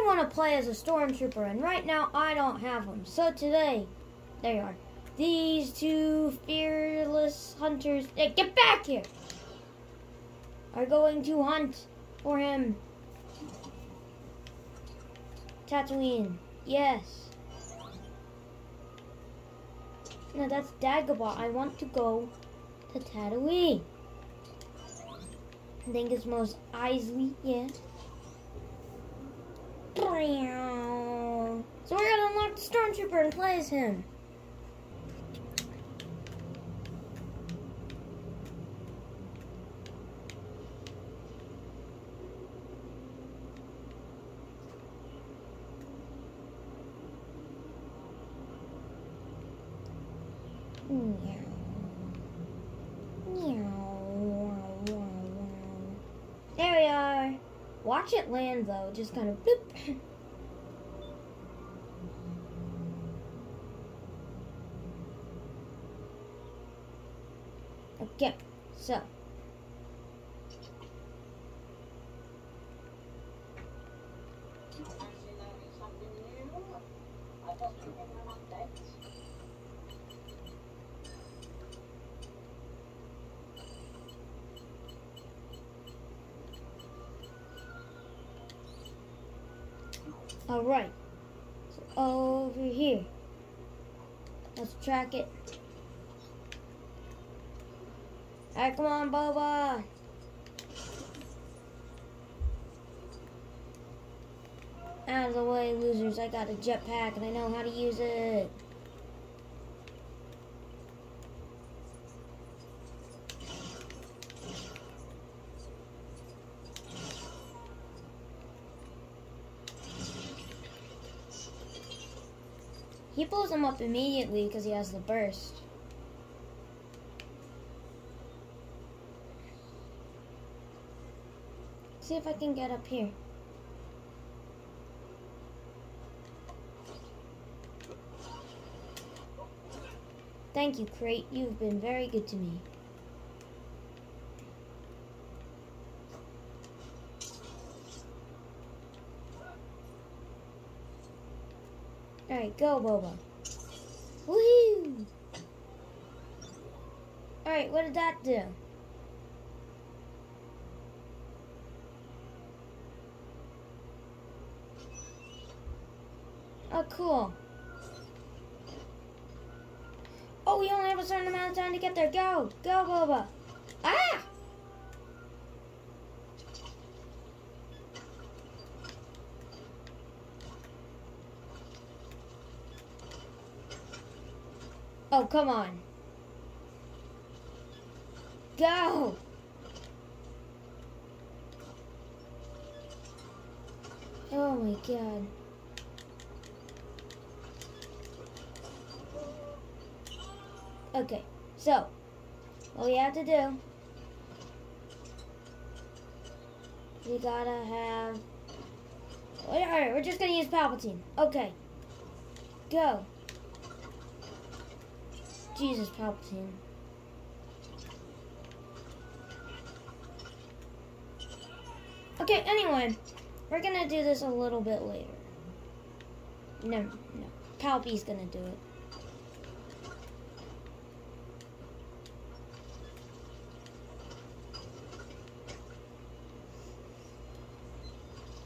I want to play as a stormtrooper, and right now I don't have them. So today, there you are. These two fearless hunters, hey, get back here, are going to hunt for him. Tatooine, yes. No, that's Dagobah. I want to go to Tatooine. I think it's Mos Eisley, yeah. So we're gonna unlock the Stormtrooper and play as him. Hmm, Meow. Meow. There we are. Watch it land though, just kind of bloop. okay, so. All right. So over here. Let's track it. All right, come on, Boba. Out of the way, losers. I got a jetpack and I know how to use it. He blows him up immediately because he has the burst. See if I can get up here. Thank you, Crate. You've been very good to me. Alright, go, Boba. Woohoo! Alright, what did that do? Oh, cool. Oh, we only have a certain amount of time to get there. Go! Go, Boba! Ah! Oh, come on. Go! Oh my god. Okay, so what we have to do, we gotta have. Alright, we're just gonna use Palpatine. Okay, go. Jesus, Palpatine. Okay, anyway, we're gonna do this a little bit later. No, no, Palpy's gonna do it.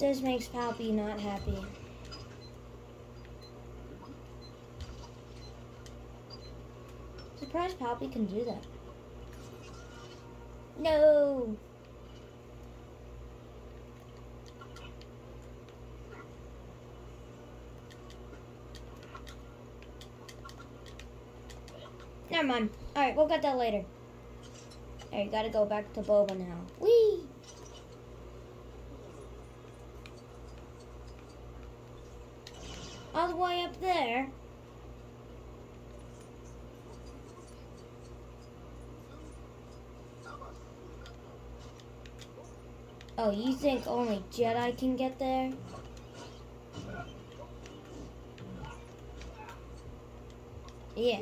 This makes Palpy not happy. Surprised Palpy can do that. No! Never mind. Alright, we'll get that later. Alright, gotta go back to Boba now. Whee! All the way up there. Oh, you think only Jedi can get there? Yeah.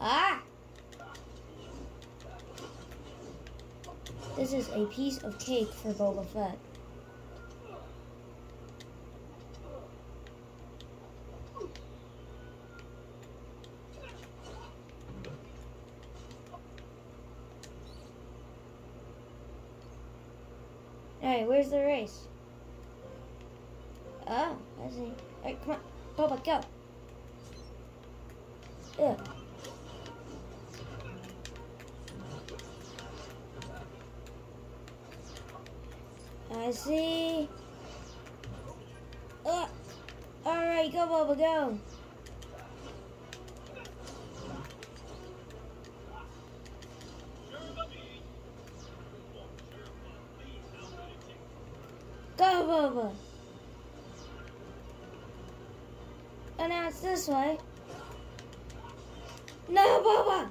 Ah! This is a piece of cake for Boba Fett. Alright, where's the race? Oh, I see. Alright, come on. Boba, go. Yeah. I see. Uh, Alright, go, Boba, go. Go, Boba. And now it's this way. No, Boba!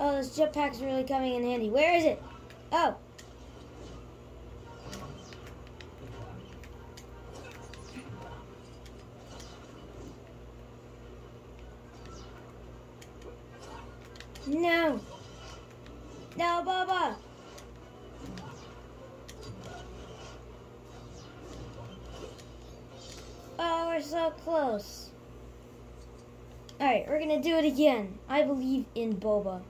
Oh, this jetpack's really coming in handy. Where is it? Oh. No. No, Baba. Oh, we're so close. Alright, we're gonna do it again. I believe in Boba.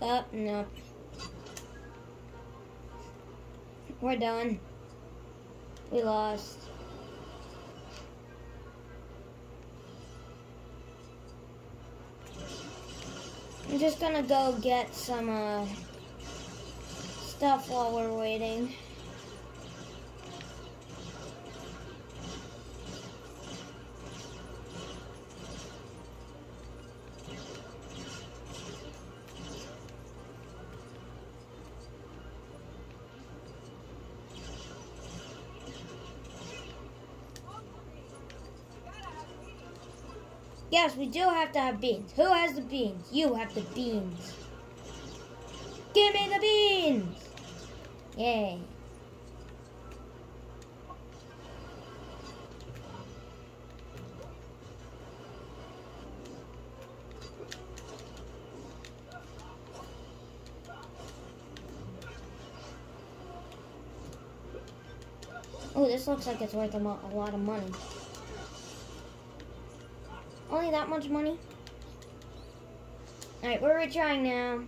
Oh, no. We're done. We lost. Just gonna go get some uh, stuff while we're waiting. Yes, we do have to have beans. Who has the beans? You have the beans. Give me the beans! Yay. Oh, this looks like it's worth a, a lot of money. That much money? Alright, we're retrying now.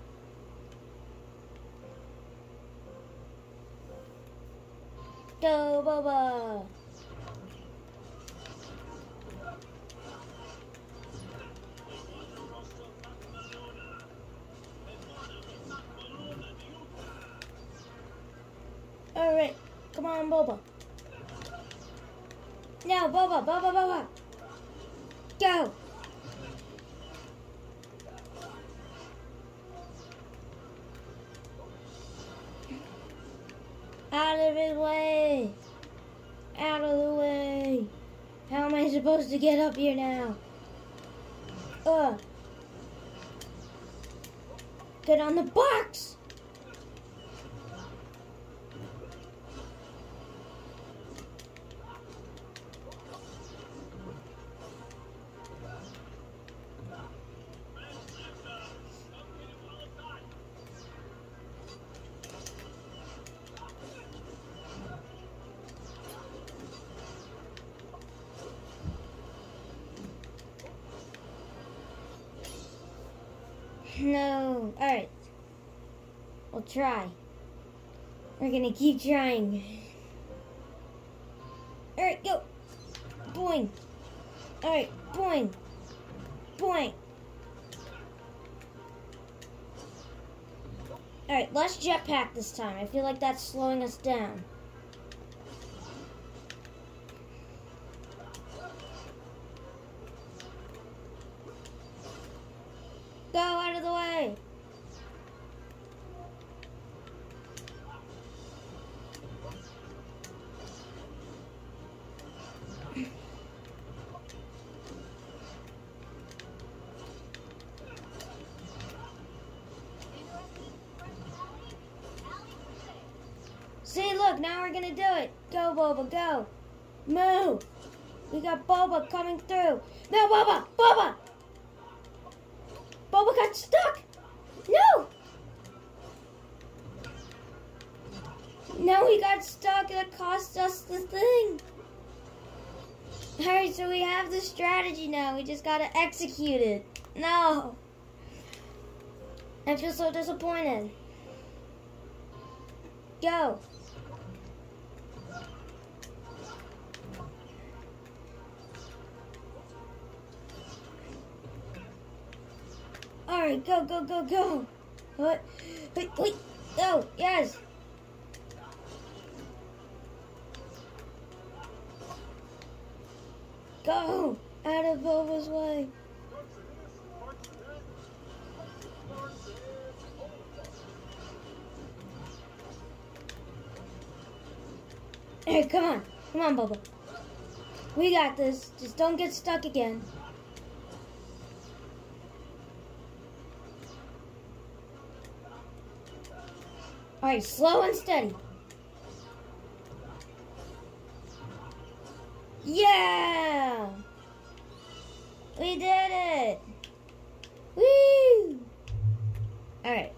Go, Boba! Alright, come on, Boba. Now, Boba, Boba, Boba! Go! Out of his way! Out of the way! How am I supposed to get up here now? Ugh! Get on the box! No. Alright. We'll try. We're gonna keep trying. Alright, go. Boing. Alright, boing. Boing. Alright, less jetpack this time. I feel like that's slowing us down. Go out of the way. See, look, now we're gonna do it. Go, Boba, go. Move. We got Boba coming through. No, Boba, Boba. Boba got stuck. No. No, he got stuck. It cost us the thing. Alright, so we have the strategy now. We just gotta execute it. No. I feel so disappointed. Go. Alright, go, go, go, go. What? Wait, wait. Go. Yes. Go! Out of Boba's way. Hey, come on. Come on, Boba. We got this. Just don't get stuck again. Alright, slow and steady. Yeah! We did it! Woo! Alright.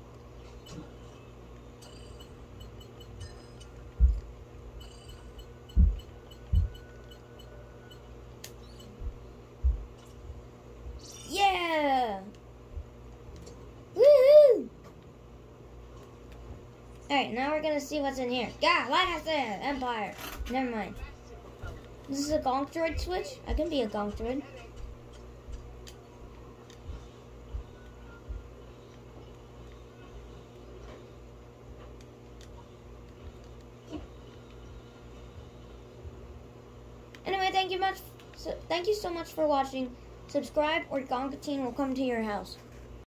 Yeah! Woohoo! Alright, now we're gonna see what's in here. Yeah, like I said, Empire. Never mind. This is a Gonk Droid switch? I can be a Gonk Droid. Anyway, thank you much. So, thank you so much for watching. Subscribe or Gonkatine will come to your house.